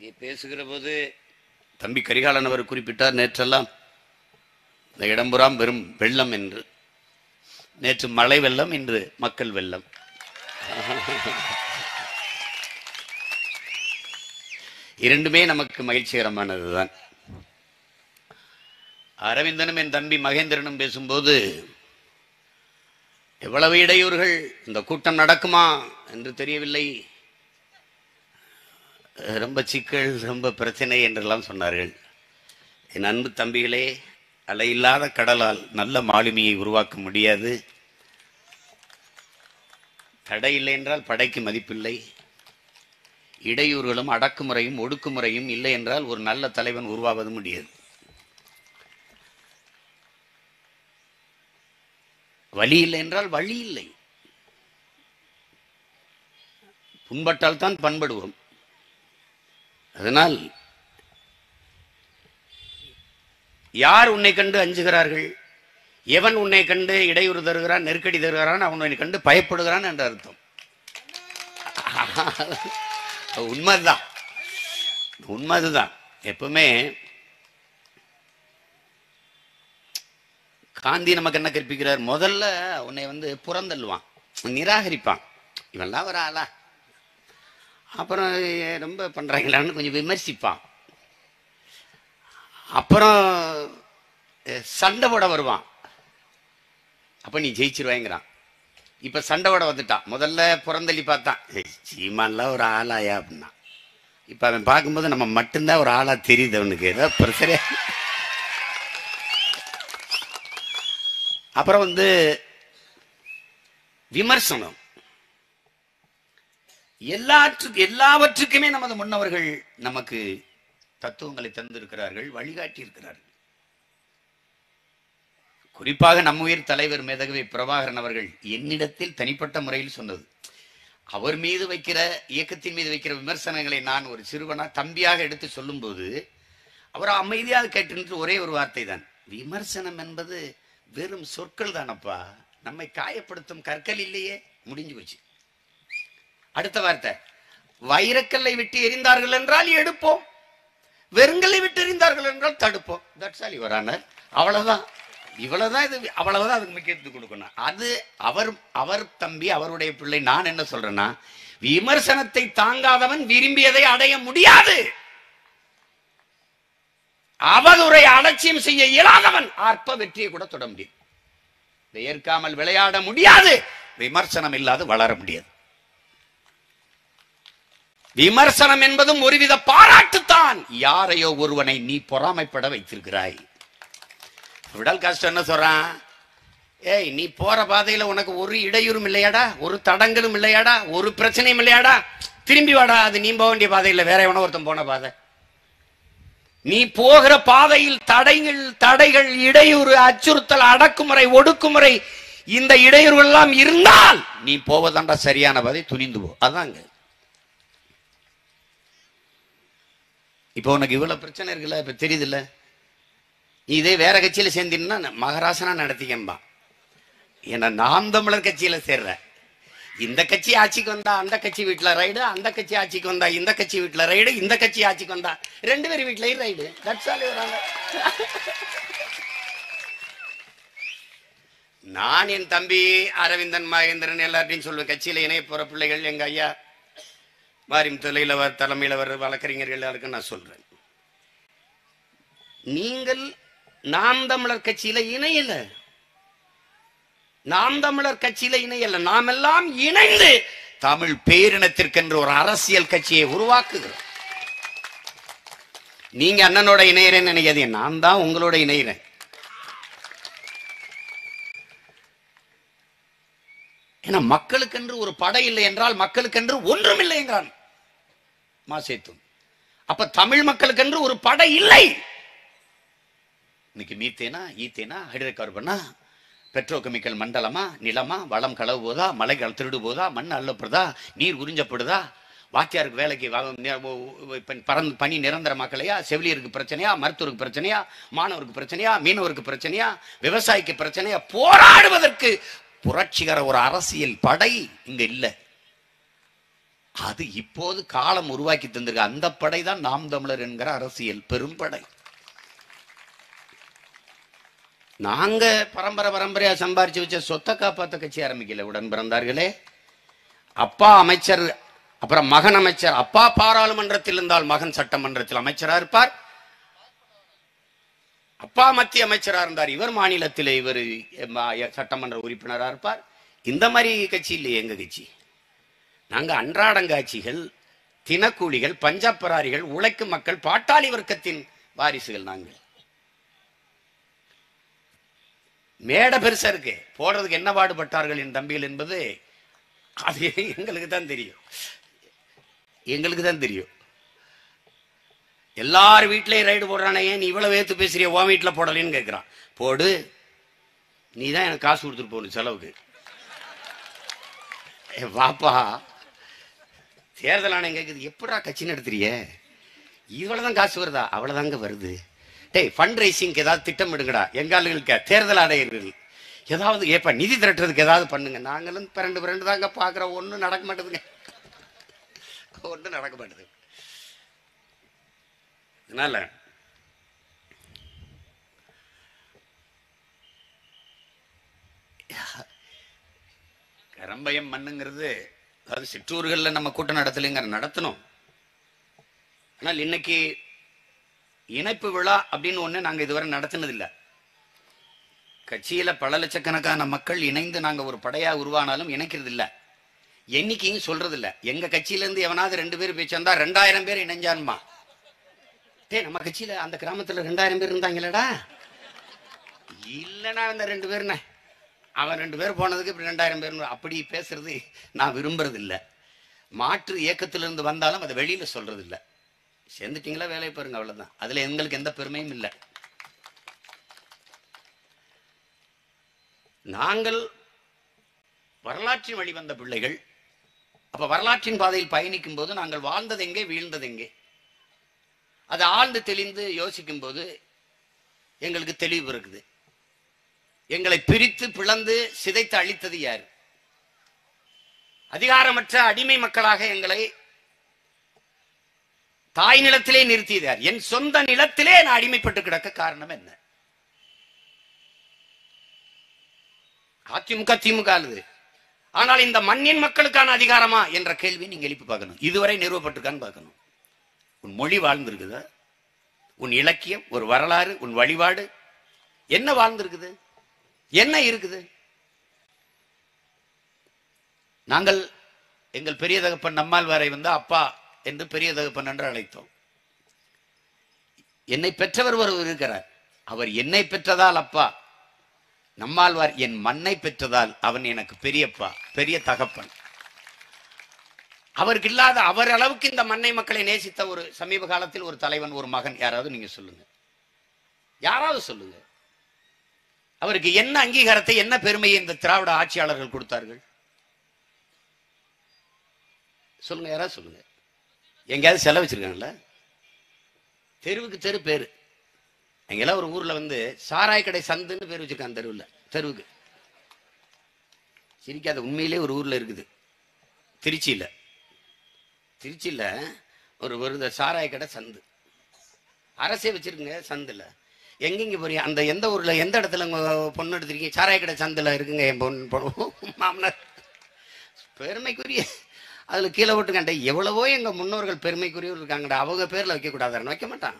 இங்கே பேசுகிற போது தம்பி கரிகாலன் அவர் குறிப்பிட்டார் நேற்றெல்லாம் இந்த இடம்புறாம் வெறும் வெள்ளம் என்று. நேற்று மழை வெள்ளம் இன்று மக்கள் வெள்ளம். இரண்டுமே நமக்கு மகிழ்ச்சிகரமானதுதான். அரவிந்தனும் என் தம்பி மகேந்திரனும் பேசும்போது எவ்வளவு இடையூறுகள் இந்த கூட்டம் நடக்குமா என்று தெரியவில்லை. ரொம்ப சிக்கல் ரொம்ப பிரச்சனை என்றெல்லாம் சொன்னார்கள். என் அன்பு தம்பிகளே அலையில்லாத கடலால் நல்ல மாலுமியை உருவாக்க முடியாது. தடை இல்லை என்றால் படைக்கு மதிப்பில்லை. இடையூறுகளும் அடக்குமுறையும் ஒடுக்குமுறையும் இல்லை என்றால் ஒரு நல்ல தலைவன் உருவாவது முடியாது. வழி இல்லை என்றால் வழி இல்லை. புண்பட்டால் தான் பண்படுவோம். அதனால் யார் உன்னை கண்டு அஞ்சுகிறார்கள்? எவன் உன்னை கண்டு இடையூறு தருகிறான் நெருக்கடி தருகிறான் அவன் உன்னை கண்டு பயப்படுகிறான் என்ற அர்த்தம். உண்மைதான். உண்மை அதுதான் எப்பவுமே காந்தி நமக்கு என்ன கற்பிக்கிறார்? முதல்ல உன்னை வந்து புறந்தள்ளுவான் நிராகரிப்பான். இவன்லாம் ஒரு ஆளா? அப்புறம் ரொம்ப பண்ணுறாங்களான்னு கொஞ்சம் விமர்சிப்பான். அப்புறம் சண்டை போட வருவான். அப்போ நீ ஜெயிச்சிருவாங்கிறான். இப்போ சண்டை போட வந்துட்டான். முதல்ல புறந்தள்ளி பார்த்தான். சீமான்லாம் ஒரு ஆளாயா அப்படின்னா. இப்போ அவன் பார்க்கும்போது நம்ம மட்டும்தான் ஒரு ஆளாக தெரியுது அவனுக்கு. ஏதோ பிரச்சனை. அப்புறம் வந்து விமர்சனம். எல்லாற்றுக்கு எல்லாவற்றுக்குமே நமது முன்னவர்கள் நமக்கு தத்துவங்களை தந்திருக்கிறார்கள் வழிகாட்டி இருக்கிறார்கள் குறிப்பாக நம்ம உயிர் தலைவர் மேதகவி பிரபாகரன் அவர்கள் என்னிடத்தில் தனிப்பட்ட முறையில் சொன்னது. அவர் மீது வைக்கிற இயக்கத்தின் மீது வைக்கிற விமர்சனங்களை நான் ஒரு சிறுவனா தம்பியாக எடுத்து சொல்லும்போது அவர் அமைதியாக கேட்டு ஒரே ஒரு வார்த்தை தான் விமர்சனம் என்பது வெறும் சொற்கள் தானப்பா. நம்மை காயப்படுத்தும் கற்கள் இல்லையே. முடிஞ்சு போச்சு. அடுத்த வார்த்தை. வைரக்கல்லை விட்டு எரிந்தார்கள் என்றால் எடுப்போம். வெறுங்கல்லை விட்டு எரிந்தார்கள் என்றால் தடுப்போம். தட்ஸ் ஆல் யுவர் ஆனர் அவ்வளவுதான். இவ்வளவுதான் இது அவ்வளவுதான் அதுக்கு முக்கியத்துவம் கொடுக்கணும். அது அவர் அவர் தம்பி அவருடைய பிள்ளை நான் என்ன சொல்றேன்னா விமர்சனத்தை தாங்காதவன் விரும்பியதை அடைய முடியாது. அவதுரை அலட்சியம் செய்ய இயலாதவன் அற்ப வெற்றியை கூட தொட முடியும். ஏற்காமல் விளையாட முடியாது. விமர்சனம் இல்லாது வளர முடியாது. விமர்சனம் என்பதும் ஒருவித பாராட்டுத்தான். யாரையோ ஒருவனை நீ பொறாமைப்பட வைத்திருக்கிறாய். விடல் கஷ்டம் என்ன சொல்றான்? ஏய் நீ போற பாதையில உனக்கு ஒரு இடையூறும் இல்லையாடா? ஒரு தடங்களும் இல்லையாடா? ஒரு பிரச்சனையும் இல்லையாடா? திரும்பி வாடா அது நீ போக வேண்டிய பாதையில் வேற எவனோ ஒருத்தன் போன பாதை. நீ போகிற பாதையில் தடைகள் தடைகள் இடையூறு அச்சுறுத்தல் அடக்குமுறை ஒடுக்குமுறை இந்த இடையூறுகள் எல்லாம் இருந்தால் நீ போவதாண்டா சரியான பாதை துணிந்து போ. அதாங்க. இப்போ உனக்கு இவ்வளோ பிரச்சனை இருக்குல்ல இப்போ தெரியுதுல்ல? நீ இதே வேற கட்சியில் சேர்ந்தீங்கன்னா மகராசனா நடத்திக்கம்பா. ஏன்னா நாம் தமிழர் கட்சியில் சேர்ற. இந்த கட்சி ஆட்சிக்கு வந்தா அந்த கட்சி வீட்டில் ரைடு அந்த கட்சி ஆட்சிக்கு வந்தா இந்த கட்சி வீட்டில் ரைடு இந்த கட்சி ஆட்சிக்கு வந்தா ரெண்டு பேர் வீட்லயும் ரைடு. தட்ஸ் வராங்க நான் என் தம்பி அரவிந்தன் மகேந்திரன் எல்லார்ட்டையும் சொல்லுவேன் கட்சியில் இணைய போற பிள்ளைகள் எங்க ஐயா மாரிம் தலையில வர வழக்கறிஞர்கள் எல்லாருக்கும் நான் சொல்றேன். நீங்கள் நாம் தமிழர் கட்சியில இணையல நாம் தமிழர் கட்சியில இணையல நாம் எல்லாம் இணைந்து தமிழ் பேரினத்திற்கென்று ஒரு அரசியல் கட்சியை உருவாக்குகிறோம். நீங்க அண்ணனோட இணையறேன்னு நினைக்காதீங்க. நான் தான் உங்களோட இணைகிறேன் ஏன்னா மக்களுக்கென்று ஒரு படை இல்லை என்றால் மக்களுக்கென்று ஒன்றும் இல்லை என்றான் மாசேத்தும். அப்ப தமிழ் மக்களுக்கென்று ஒரு படை இல்லை. இன்னைக்கு மீத்தேனா ஈத்தேனா ஹைட்ரோகார்பனா பெட்ரோகெமிக்கல் மண்டலமா நிலமா வளம் களவு போதா மலைகள் திருடு போதா மண் அள்ளப்படுதா நீர் உறிஞ்சப்படுதா வாத்தியாருக்கு வேலைக்கு பறந்து பணி நிரந்தரமாக்கலையா செவிலியருக்கு பிரச்சனையா மருத்துவருக்கு பிரச்சனையா மாணவருக்கு பிரச்சனையா மீனவருக்கு பிரச்சனையா விவசாயிக்கு பிரச்சனையா போராடுவதற்கு புரட்சிகர ஒரு அரசியல் படை இங்க இல்லை. அது இப்போது காலம் உருவாக்கி தந்திருக்கு. அந்த படை தான் நாம் தமிழர் என்கிற அரசியல் பெரும்படை நாங்க பரம்பரை பரம்பரையா சம்பாரிச்சு வச்ச சொத்தை காப்பாத்த கட்சி ஆரம்பிக்கல. உடன் பிறந்தார்களே. அப்பா அமைச்சர் அப்புறம் மகன் அமைச்சர் அப்பா பாராளுமன்றத்தில் இருந்தால் மகன் சட்டமன்றத்தில் அமைச்சரா இருப்பார். அப்பா மத்திய அமைச்சரா இருந்தார் இவர் மாநிலத்தில் இவர் சட்டமன்ற உறுப்பினரா இருப்பார். இந்த மாதிரி கட்சி இல்லையே எங்க கட்சி? நாங்க அன்றாடங்காட்சிகள் தினக்கூலிகள் பஞ்சப்பராரிகள் உழைக்கும் மக்கள் பாட்டாளி வர்க்கத்தின் வாரிசுகள் நாங்கள். மேடை பெருசா இருக்கு. போடுறதுக்கு என்ன பாடுபட்டார்கள் என் தம்பிகள் என்பது அது எங்களுக்கு தான் தெரியும். எங்களுக்கு தான் தெரியும். எல்லார் வீட்லயும் ரைடு போடுறானே ஏன் நீ இவ்வளவு ஏத்து பேசுறிய உன் வீட்டில் போடலன்னு கேட்கிறான். போடு நீ தான் எனக்கு காசு கொடுத்துட்டு போகணும் செலவுக்கு. ஏ, வாப்பா தேர்தல் ஆணையம் கேட்குது எப்படா கட்சி நடத்துறிய இவ்வளோதான் காசு வருதா? அவ்வளோதாங்க வருது. டேய் ஃபண்ட் ரைசிங்க்கு ஏதாவது திட்டமிடுங்கடா எடுங்கடா. ஆளுகளுக்கு தேர்தல் ஆணையர்கள். ஏதாவது ஏப்பா நிதி திரட்டுறதுக்கு ஏதாவது பண்ணுங்க. நாங்களும் பிறண்டு பிறண்டு தாங்க பார்க்குறோம் ஒன்றும் நடக்க மாட்டேதுங்க. ஒன்றும் நடக்க மாட்டேது. அதனால கரம்பயம் மண்ணுங்கிறது அதாவது சிற்றூர்களில் நம்ம கூட்டம் நடத்தலைங்கிற நடத்தணும். ஆனால் இன்னைக்கு இணைப்பு விழா அப்படின்னு ஒன்று நாங்கள் இதுவரை நடத்தினதில்லை. கட்சியில் பல லட்சக்கணக்கான மக்கள் இணைந்து நாங்கள் ஒரு படையாக உருவானாலும் இணைக்கிறது இல்லை எண்ணிக்கையும் சொல்கிறதில்ல எங்கள் எங்க எவனாவது ரெண்டு பேர் பேச்சு ரெண்டாயிரம் பேர் இணைஞ்சான்மா? டே நம்ம கட்சியில அந்த கிராமத்தில் ரெண்டாயிரம் பேர் இருந்தாங்களடா இல்லைண்ணா இந்த ரெண்டு பேருண்ணே அவன் ரெண்டு பேர் போனதுக்கு இப்படி ரெண்டாயிரம் பேர் அப்படி பேசுறது நான் விரும்புறதில்ல. மாற்று இயக்கத்திலிருந்து வந்தாலும் அதை வெளியில சொல்றது இல்லை சேர்ந்துட்டீங்களா வேலையை பாருங்க அவ்வளவுதான். அதுல எங்களுக்கு எந்த பெருமையும் இல்லை. நாங்கள் வரலாற்றின் வழிவந்த பிள்ளைகள். அப்ப வரலாற்றின் பாதையில் பயணிக்கும் போது நாங்கள் வாழ்ந்தது எங்கே வீழ்ந்தது எங்கே? அதை ஆழ்ந்து தெளிந்து யோசிக்கும் போது எங்களுக்கு தெளிவு இருக்குது. எங்களை பிரித்து பிளந்து சிதைத்து அழித்தது யார்? அதிகாரமற்ற அடிமை மக்களாக எங்களை தாய் நிலத்திலே நிறுத்தியது யார்? என் சொந்த நிலத்திலே நான் அடிமைப்பட்டு கிடக்க காரணம் என்ன? அதிமுக திமுக அல்லது? ஆனால் இந்த மண்ணின் மக்களுக்கான அதிகாரமா என்ற கேள்வி நீங்க எழுப்பி பார்க்கணும். இதுவரை நிறுவப்பட்டிருக்கான்னு பார்க்கணும். உன் மொழி வாழ்ந்திருக்குதா? உன் இலக்கியம் ஒரு வரலாறு உன் வழிபாடு என்ன வாழ்ந்திருக்குது? என்ன இருக்குது? நாங்கள் எங்கள் பெரிய தகப்பன் நம்மாழ்வாரை வந்து அப்பா என்று பெரிய தகப்பன் என்று அழைத்தோம். என்னை பெற்றவர் ஒருவர் இருக்கிறார். அவர் என்னை பெற்றதால் அப்பா. நம்மாழ்வார் என் மண்ணை பெற்றதால் அவன் எனக்கு பெரியப்பா பெரிய தகப்பன். அவருக்கு இல்லாத அவர் அளவுக்கு இந்த மண்ணை மக்களை நேசித்த ஒரு சமீப காலத்தில் ஒரு தலைவன் ஒரு மகன் யாராவது நீங்க சொல்லுங்க. யாராவது சொல்லுங்க. அவருக்கு என்ன அங்கீகாரத்தை என்ன பெருமையை இந்த திராவிட ஆட்சியாளர்கள் கொடுத்தார்கள்? சொல்லுங்க யாராவது சொல்லுங்க. எங்கேயாவது செலவு வச்சிருக்காங்கல்ல? தெருவுக்கு தெரு பேரு. எங்கெல்லாம் ஒரு ஊர்ல வந்து சாராய கடை சந்துன்னு பேர் வச்சிருக்காங்க தெருவில் தெருவுக்கு. சிரிக்காத உண்மையிலே ஒரு ஊர்ல இருக்குது. திருச்சியில. திருச்சியில ஒரு ஒரு சாராய கடை சந்து. அரசே வச்சிருக்குங்க சந்தில். எங்கெங்க போறீங்க? அந்த எந்த ஊர்ல எந்த இடத்துல பொண்ணு எடுத்திருக்கீங்க? சாராய கடை சந்தில் இருக்குங்க என் பொண்ணு பொண்ணு மாமனார். பெருமைக்குரிய அதுல கீழே விட்டுக்கண்டே எவ்வளவோ எங்க முன்னோர்கள் பெருமைக்குரியவர் இருக்காங்கடா அவங்க பேர்ல வைக்க கூடாதுன்னு வைக்க மாட்டான்.